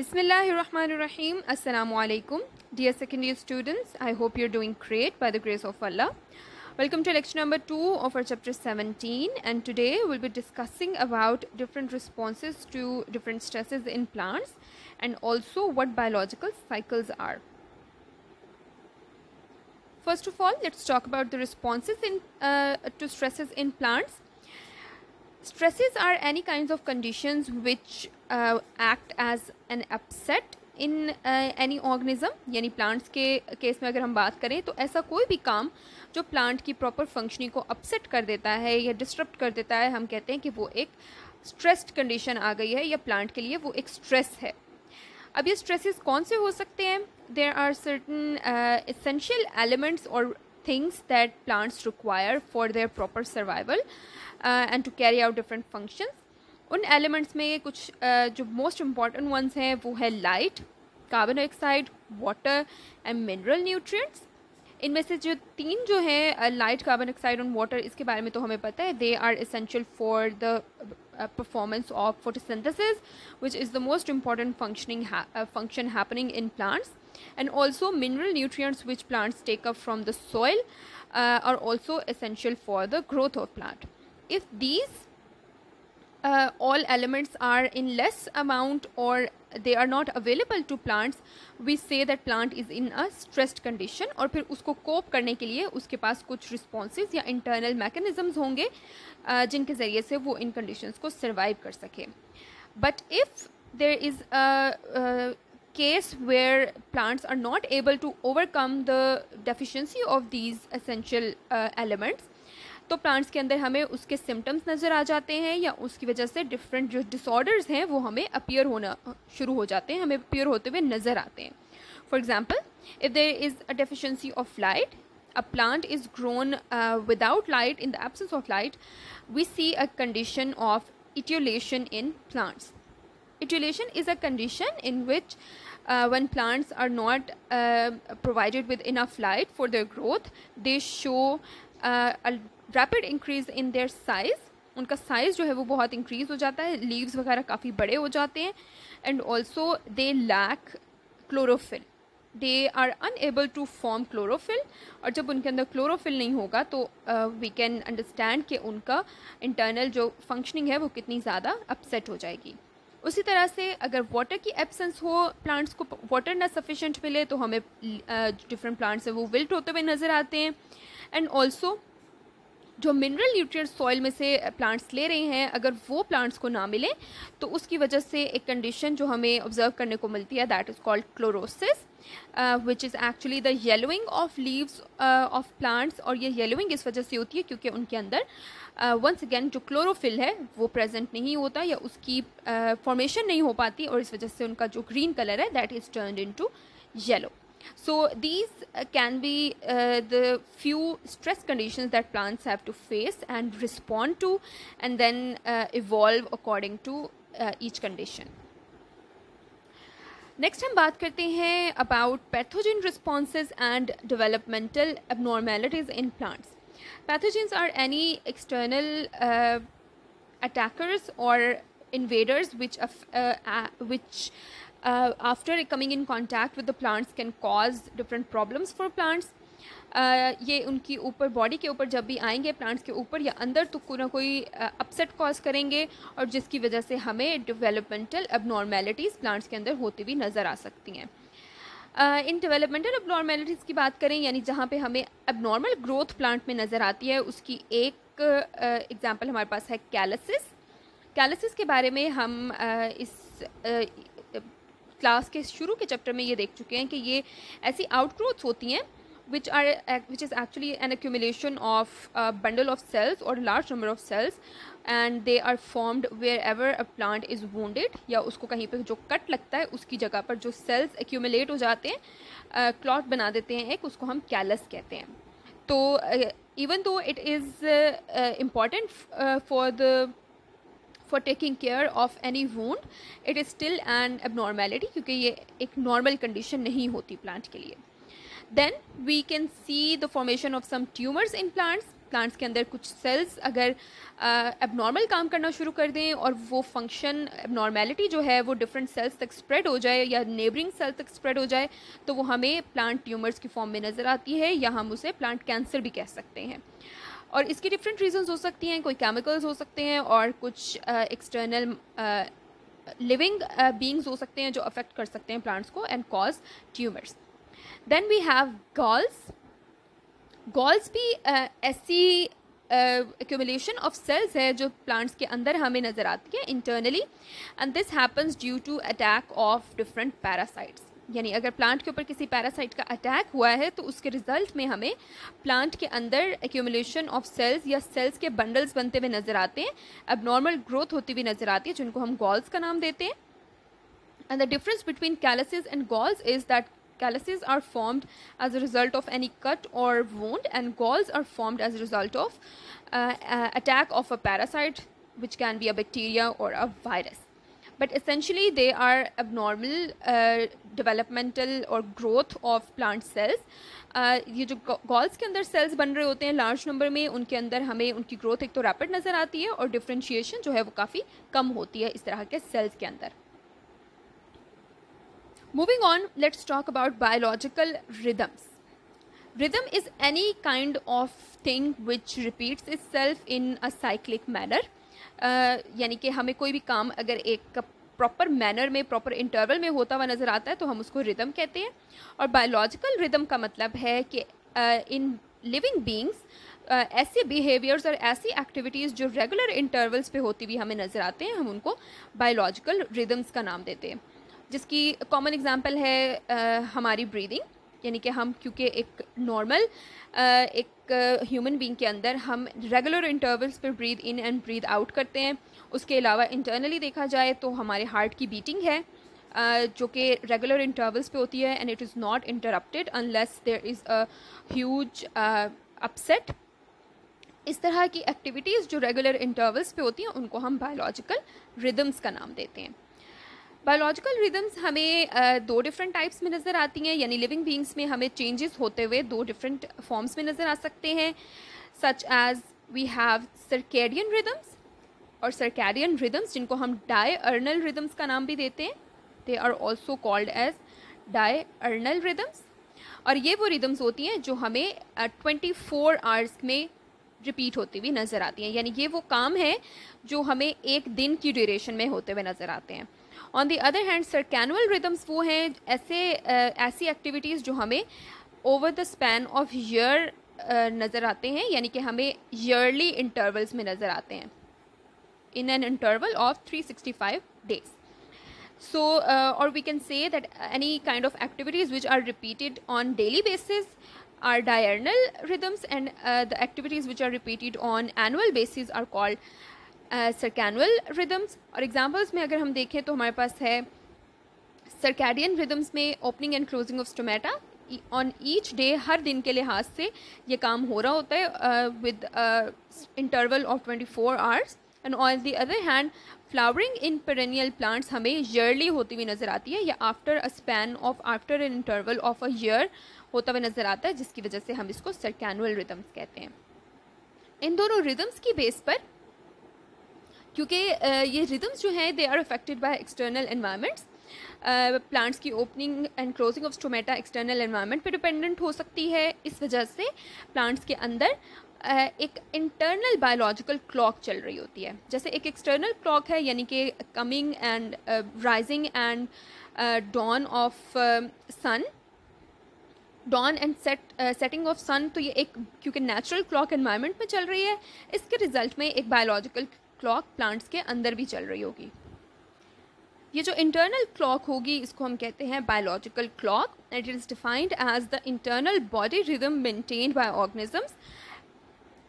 Bismillahirrahmanirrahim. Assalamu alaikum. Dear second year students, I hope you're doing great by the grace of Allah. Welcome to lecture number 2 of our chapter 17 and today we'll be discussing about different responses to different stresses in plants and also what biological cycles are. First of all, let's talk about the responses in uh, to stresses in plants. Stresses are any kinds of conditions which uh, act as an upset in any organism यानी plants के case में अगर हम बात करें तो ऐसा कोई भी काम जो प्लांट की प्रॉपर फंक्शनिंग को अपसेट कर देता है या डिस्टर्ब कर देता है हम कहते हैं कि वो एक स्ट्रेस्ड कंडीशन आ गई है या प्लांट के लिए वो एक स्ट्रेस है। अब ये स्ट्रेसेस कौन से हो सकते हैं? There are certain essential elements और things that plants require for their proper survival and to carry out different functions उन एलिमेंट्स में कुछ uh, जो मोस्ट इंपॉर्टेंट वंस हैं वो है light carbon dioxide water and mineral nutrients इनमें से जो तीन जो है लाइट कार्बन डाइऑक्साइड और वाटर इसके बारे में तो हमें पता है they are essential for the performance of photosynthesis which is the most important functioning ha uh, function happening in plants. and also mineral nutrients which plants take up from the soil uh, are also essential for the growth of plant if these uh, all elements are in less amount or they are not available to plants we say that plant is in a stressed condition और फिर उसको कोप करने के लिए उसके पास कुछ responses या internal mechanisms होंगे uh, जिनके ज़रिए से वो इन कंडीशंस को सर्वाइव कर सके but if there is case where plants are not able to overcome the deficiency of these essential uh, elements तो प्लांट्स के अंदर हमें उसके सिम्टम्स नज़र आ जाते हैं या उसकी वजह से डिफरेंट जो डिसऑर्डर्स हैं वो हमें अपियर होना शुरू हो जाते हैं हमें अपियर होते हुए नज़र आते हैं। For example if there is a deficiency of light a plant is grown without light in the absence of light we see a condition of etiolation in plants etiolation is a condition in which uh, when plants are not uh, provided with enough light for their growth they show a rapid increase in their size उनका size जो है वो बहुत increase हो जाता है leaves वगैरह काफ़ी बड़े हो जाते हैं and also they lack chlorophyll they are unable to form chlorophyll और जब उनके अंदर क्लोरोफिल नहीं होगा तो वी कैन अंडरस्टैंड कि उनका इंटरनल जो फंक्शनिंग है वो कितनी ज़्यादा अपसेट हो जाएगी। उसी तरह से अगर वाटर की एब्सेंस हो प्लांट्स को वाटर ना सफिशेंट मिले तो हमें डिफरेंट प्लांट्स हैं, वो विल्ट होते हुए नज़र आते हैं। एंड ऑल्सो जो मिनरल न्यूट्रिय सॉइल में से प्लांट्स ले रहे हैं, अगर वो प्लांट्स को ना मिले तो उसकी वजह से एक कंडीशन जो हमें ऑब्ज़र्व करने को मिलती है that is called chlorosis which is actually the yellowing of leaves of plants और ये येलोइंग इस वजह से होती है क्योंकि उनके अंदर uh, अगेन जो क्लोरोफिल है वो प्रेजेंट नहीं होता या उसकी uh, नहीं हो पाती और इस वजह से उनका जो ग्रीन कलर है is turn into yellow So these uh, can be uh, the few stress conditions that plants have to face and respond to and then uh, evolve according to uh, each condition. Next हम बात करते हैं about pathogen responses and developmental abnormalities in plants. Pathogens are any external uh, attackers or invaders which, uh, which uh, after coming in contact with the plants can cause different problems for plants uh, ये उनकी ऊपर body के ऊपर जब भी आएँगे plants के ऊपर या अंदर तो कोई ना कोई अपसेट uh, कॉज करेंगे और जिसकी वजह से हमें डेवलपमेंटल एबनॉर्मेलिटीज़ प्लांट्स के अंदर होती भी नज़र आ सकती हैं। uh, इन डेवलपमेंटल एबनॉर्मेलिटीज़ की बात करें यानी जहाँ पे हमें एबनॉर्मल ग्रोथ प्लांट में नज़र आती है उसकी एक एग्ज़ाम्पल uh, हमारे पास है कैलसिस कैलसिस के बारे में हम uh, इस uh, क्लास के शुरू के चैप्टर में ये देख चुके हैं कि ये ऐसी आउटग्रोथ्स होती हैं which are which is actually an accumulation of a bundle of cells or large number of cells and they are formed wherever a plant is wounded या उसको कहीं पे जो कट लगता है उसकी जगह पर जो cells accumulate हो जाते हैं क्लॉट uh, बना देते हैं एक उसको हम कैलस कहते हैं तो even though it is important for the for taking care of any wound it is still an abnormality क्योंकि ये एक नॉर्मल कंडीशन नहीं होती प्लांट के लिए then we can see the formation of some tumours in plants plants के अंदर कुछ सेल्स अगर एबनॉर्मल काम करना शुरू कर दें और वो फ़ंक्शन एबनॉर्मेलिटी जो है, वो डिफरेंट सेल्स तक स्प्रेड हो जाए या नेबरिंग सेल तक स्प्रेड हो जाए तो वो हमें प्लांट ट्यूमर्स की फॉर्म में नज़र आती है या हम उसे प्लांट कैंसर भी कह सकते हैं। और इसकी डिफरेंट रीजंस हो सकती हैं, कोई केमिकल्स हो सकते हैं और कुछ एक्सटर्नल लिविंग बींग्स हो सकते हैं जो अफेक्ट कर सकते हैं प्लांट्स को and cause tumours then we have galls galls भी ऐसी एक्यूमुलेशन ऑफ़ सेल्स है जो प्लांट्स के अंदर हमें नज़र आती है internally and this happens due to attack of different parasites यानी अगर प्लांट के ऊपर किसी पैरासाइट का अटैक हुआ है तो उसके रिज़ल्ट में हमें प्लांट के अंदर एक्यूमुलेशन ऑफ़ सेल्स या सेल्स के बंडल्स बनते हुए नज़र आते हैं. अब नॉर्मल ग्रोथ होती हुई नज़र आती है, जिनको हम गॉल्स का नाम देते हैं. And the difference between calluses and galls is that calluses are formed as a result of any cut or wound and galls are formed as a result of uh, uh, attack of a parasite which can be a bacteria or a virus but essentially they are abnormal uh, developmental or growth of plant cells uh, ये जो galls के अंदर sales बन रहे होते हैं large number में उनके अंदर हमें उनकी ग्रोथ एक तो रैपिड नज़र आती है और डिफ्रेंशिएशन जो है वो काफ़ी कम होती है इस तरह के सेल्स के अंदर Moving on, let's talk about biological rhythms. Rhythm is any kind of thing which repeats itself in a cyclic manner. Uh, यानी कि हमें कोई भी काम अगर एक प्रॉपर मैनर में प्रॉपर इंटरवल में होता हुआ नज़र आता है तो हम उसको रिदम कहते हैं और बायोलॉजिकल रिदम का मतलब है कि इन लिविंग बींग्स ऐसे बिहेवियर्स और ऐसी एक्टिविटीज़ जो रेगुलर इंटरवल्स पे होती हुई हमें नज़र आते हैं हम उनको बायोलॉजिकल रिदम्स का नाम देते हैं जिसकी कॉमन एग्जांपल है आ, हमारी ब्रीदिंग यानी कि हम क्योंकि एक नॉर्मल एक ह्यूमन बींग के अंदर हम रेगुलर इंटरवल्स पर breathe in and breathe out करते हैं। उसके अलावा इंटरनली देखा जाए तो हमारे हार्ट की बीटिंग है जो कि रेगुलर इंटरवल्स पे होती है and it is not interrupted unless there is a huge upset इस तरह की एक्टिविटीज़ जो रेगुलर इंटरवल्स पे होती हैं उनको हम बायोलॉजिकल रिदम्स का नाम देते हैं। बायोलॉजिकल रिदम्स हमें दो डिफरेंट टाइप्स में नज़र आती हैं। यानी लिविंग बींग्स में हमें चेंजेस होते हुए दो डिफरेंट फॉर्म्स में नज़र आ सकते हैं। Such as we have circadian rhythms और सरकैडियन रिदम्स जिनको हम डाई अर्नल रिदम्स का नाम भी देते हैं। They are also called as diurnal rhythms और ये वो रिदम्स होती हैं जो हमें ट्वेंटी फोर आवर्स में रिपीट होती हुई नज़र आती हैं। यानी ये वो काम है जो हमें एक दिन की ड्यूरेशन में होते हुए नज़र आते हैं। On the other hand circannual rhythms वो हैं ऐसे ऐसी एक्टिविटीज़ जो हमें over the span of year नज़र आते हैं यानी कि हमें ईयरली इंटरवल्स में नज़र आते हैं in an interval of 365 days so और we can say that any kind of activities which are repeated on daily basis are diurnal rhythms and the activities which are repeated on annual basis are called circannual rhythms और examples में अगर हम देखें तो हमारे पास है circadian rhythms में opening and closing of stomata on each day हर दिन के लिहाज से ये काम हो रहा होता है with interval of twenty four hours and on the other hand flowering in perennial plants हमें ईयरली होती हुई नज़र आती है, या after a span of after an interval of a year होता हुआ नज़र आता है, जिसकी वजह से हम इसको सरकैनुअल रिदम्स कहते हैं। इन दोनों रिदम्स की बेस पर क्योंकि ये रिदम्स जो हैं they are affected by external environments plants की opening and closing of stomata external environment पे डिपेंडेंट हो सकती है, इस वजह से प्लांट्स के अंदर एक इंटरनल बायोलॉजिकल क्लॉक चल रही होती है। जैसे एक एक्सटर्नल क्लॉक है, यानी कि coming and rising and dawn of sun dawn and set setting of sun तो ये एक, क्योंकि नेचुरल क्लॉक इन्वायरमेंट में चल रही है, इसके रिज़ल्ट में एक बायोलॉजिकल क्लॉक प्लांट्स के अंदर भी चल रही होगी। ये जो इंटरनल क्लॉक होगी इसको हम कहते हैं biological clock and it is defined as the internal body rhythm maintained by organisms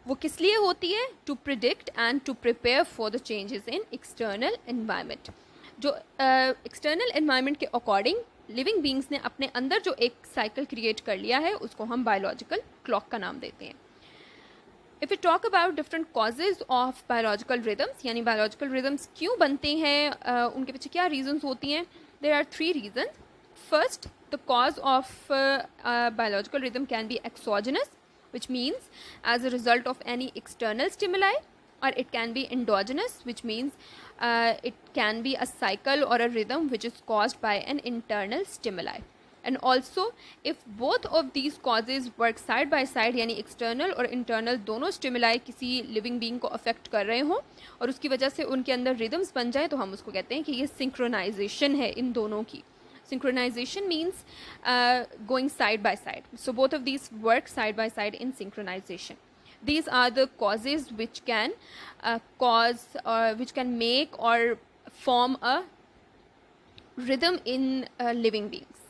वो किस लिए होती है? To predict and to prepare for the changes in external environment जो एक्सटर्नल uh, इन्वायरमेंट के अकॉर्डिंग लिविंग बींग्स ने अपने अंदर जो एक साइकिल क्रिएट कर लिया है उसको हम बायोलॉजिकल क्लॉक का नाम देते हैं। If you talk about different causes of biological rhythms यानी बायोलॉजिकल रिदम्स क्यों बनते हैं uh, उनके पीछे क्या रीजन्स होती हैं there are three reason first the cause of biological rhythm can be exogenous which means as a result of any external stimuli और it can be endogenous which means it can be a cycle और a rhythm which is cause by an internal stimuli and also if both of these causes work side by side यानी external और internal दोनों stimuli किसी living being को affect कर रहे हों, और उसकी वजह से उनके अंदर रिदम्स बन जाए तो हम उसको कहते हैं कि ये सिंक्रोनाइजेशन है इन दोनों की। Synchronization means going side by side so both of these work side by side in synchronization these are the causes which can cause which can make और form a rhythm in living beings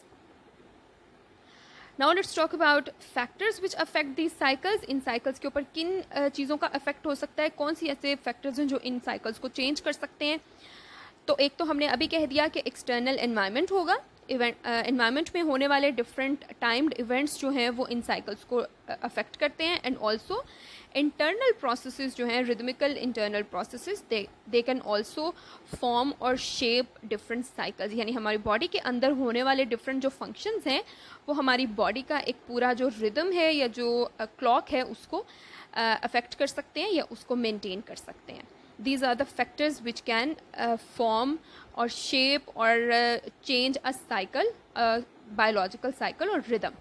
now let's talk about factors which affect these cycles in cycles के ऊपर किन चीज़ों का affect हो सकता है? कौन सी ऐसे फैक्टर्स हैं जो इन साइकिल्स को चेंज कर सकते हैं? तो एक तो हमने अभी कह दिया कि एक्सटर्नल एनवायरमेंट होगा। इवेंट इन्वायरमेंट uh, में होने वाले डिफरेंट टाइम्ड इवेंट्स जो हैं वो इन साइकिल्स को अफेक्ट uh, करते हैं एंड ऑल्सो इंटरनल प्रोसेसेस जो हैं rhythmical internal processes they they can also form और शेप डिफरेंट साइकिल्स यानी हमारी बॉडी के अंदर होने वाले डिफरेंट जो फ़ंक्शंस हैं वो हमारी बॉडी का एक पूरा जो रिदम है या जो क्लॉक uh, है उसको अफेक्ट कर सकते हैं या उसको मेनटेन कर सकते हैं। these are the factors which can uh, form or shape or uh, change a cycle a biological cycle or rhythm.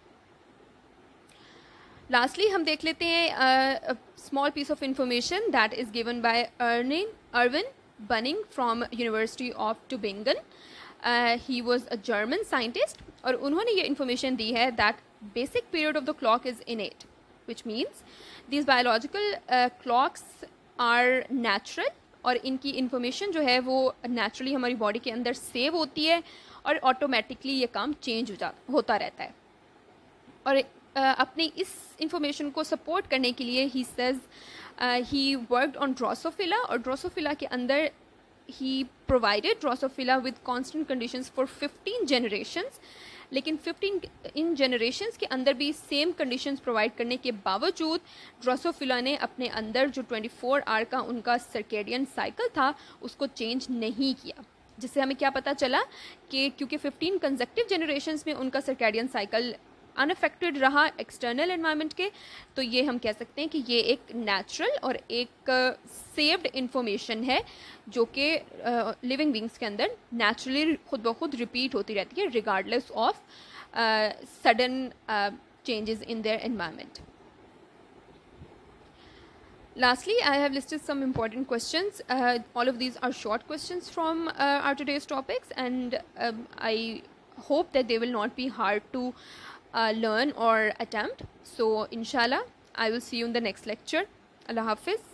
Lastly हम देख लेते हैं a a small piece of information that is given by Erwin Erwin Bunning from University of Tübingen. Uh, he was a German scientist aur unhone ये information दी है that basic period of the clock is innate which means these biological uh, clocks are natural और इनकी information जो है वो naturally हमारी body के अंदर सेव होती है और ऑटोमेटिकली ये काम चेंज हो जा, होता रहता है। और अपनी इस इंफॉर्मेशन को सपोर्ट करने के लिए he says he worked on Drosophila और ड्रोसोफिला के अंदर ही provided Drosophila with constant conditions for 15 generations लेकिन 15 इन जनरेशन के अंदर भी सेम कंडीशंस प्रोवाइड करने के बावजूद ड्रोसोफिला ने अपने अंदर जो 24 आर का उनका सर्केडियन साइकिल था, उसको चेंज नहीं किया। जिससे हमें क्या पता चला कि क्योंकि 15 कंजक्टिव जनरेशन में उनका सर्केडियन साइकिल अनअफेक्टेड रहा एक्सटर्नल एनवायरनमेंट के तो ये हम कह सकते हैं कि ये एक नेचुरल और एक सेव्ड uh, इंफॉर्मेशन है जो कि लिविंग बींग्स के अंदर नेचुरली खुद ब खुद रिपीट होती रहती है regardless of sudden changes in their environment. Lastly, I have listed some important questions. Uh, all of these are short questions from uh, our today's topics, and um, I hope that they will not be hard to uh, learn or attempt. So, inshallah, I will see you in the next lecture. Allah Hafiz.